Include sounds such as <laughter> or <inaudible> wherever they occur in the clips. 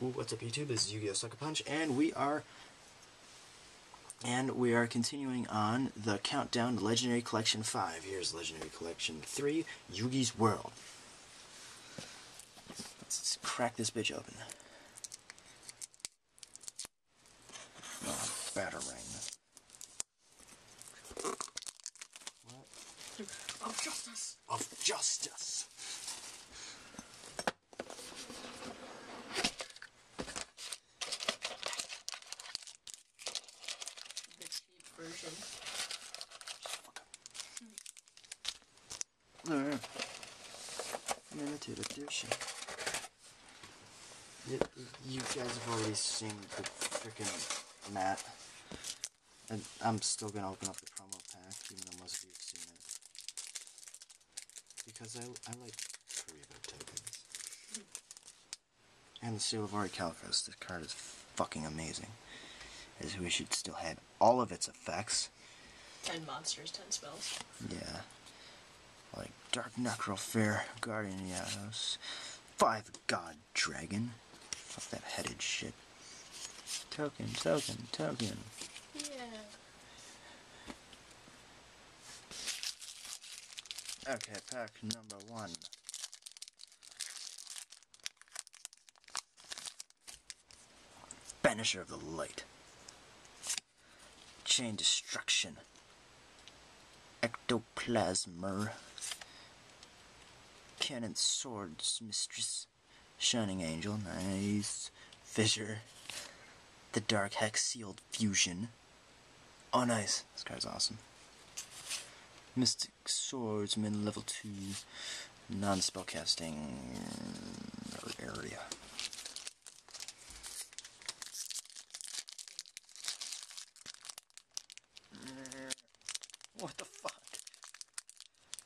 Ooh, what's up YouTube? This is Yu-Gi-Oh! Sucker Punch, and we are and we are continuing on the countdown to Legendary Collection 5. Here's Legendary Collection 3, Yugi's World. Let's crack this bitch open. Oh, battering. What? Of justice. Of justice. The cheap version. Alright. Limited edition. Y- You guys have already seen the freaking mat. And I'm still gonna open up the promo pack, even though most of you have seen it. Because I, I like Kuriboh tokens. And the Seal of Orichalcos, this card is fucking amazing. As we should still have all of its effects. Ten monsters, ten spells. Yeah. Like Dark Necrofear, Guardian Eatos, Five God Dragon. Fuck that headed shit. Token, token, token. Yeah. Okay, pack number one. Banisher of the Light. Chain Destruction. Ectoplasmer. Kanan Swords Mistress. Shining Angel, nice. Fissure. The Dark Hex Sealed Fusion. Oh, nice. This card's awesome. Mystic Swordsman level 2 non spellcasting area. What the fuck?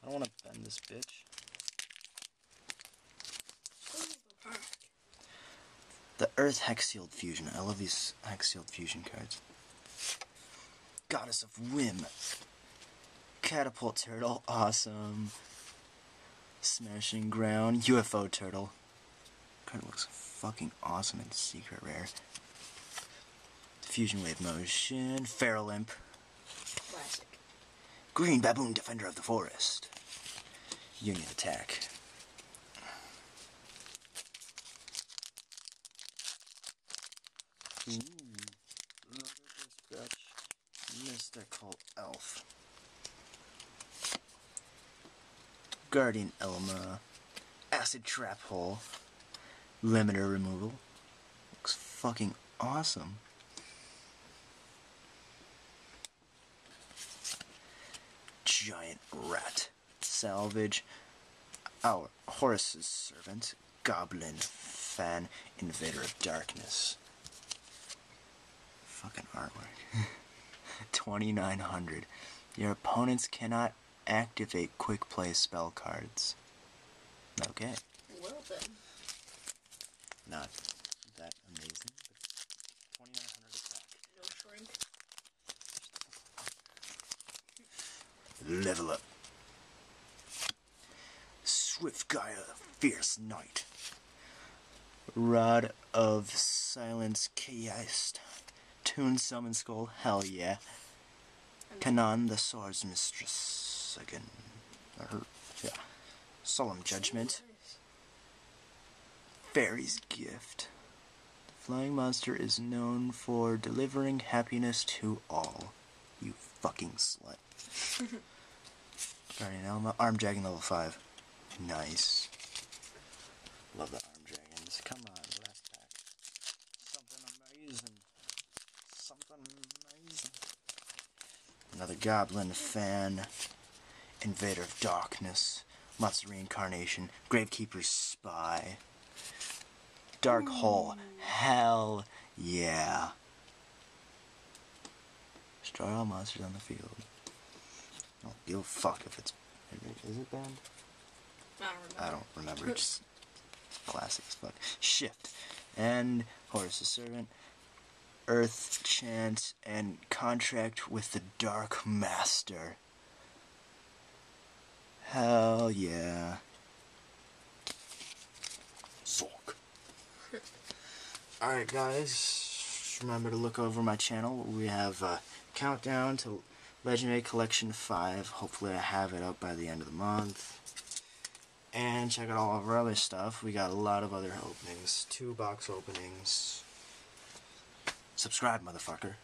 I don't want to bend this bitch. The Earth Hex Sealed Fusion. I love these Hex Sealed Fusion cards. Goddess of Whim. Catapult Turtle. Awesome. Smashing Ground. UFO Turtle. Card looks fucking awesome in Secret Rare. Fusion Wave Motion. Feral Imp. Classic. Green Baboon Defender of the Forest. Union Attack. Mystical Elf. Guardian Elma. Acid Trap Hole. Limiter Removal. Looks fucking awesome. Giant Rat. Salvage. Our Horus's Servant. Goblin. Fan. Invader of Darkness. Fucking artwork. <laughs> 2900. Your opponents cannot activate quick play spell cards. Okay. Well then. Not that amazing, but 2900 attack. No shrink. Level up. Swift Gaia, Fierce Knight. Rod of Silence, Chaos. Toon Summon Skull, hell yeah. Kanan, the Swords Mistress. Again. Or her, yeah. Solemn Judgment. Fairy's Gift. The flying monster is known for delivering happiness to all. You fucking slut. <laughs> Guardian Elma. Arm Dragon level 5. Nice. Love the Arm Dragons. Come on, last pack. Something amazing. Something amazing. Another Goblin fan. Invader of Darkness. Monster Reincarnation. Gravekeeper's Spy. Dark Hole. Hell yeah. Destroy all monsters on the field. I don't give a fuck if it's. Is it banned? I don't remember. I don't remember. It's just classic as fuck. Shift. And Horus's Servant. Earth Chant and Contract with the Dark Master. Hell yeah. Zorc. Alright, guys. Just remember to look over my channel. We have a countdown to Legendary Collection 5. Hopefully, I have it up by the end of the month. And check out all of our other stuff. We got a lot of other openings. Two box openings. Subscribe, motherfucker.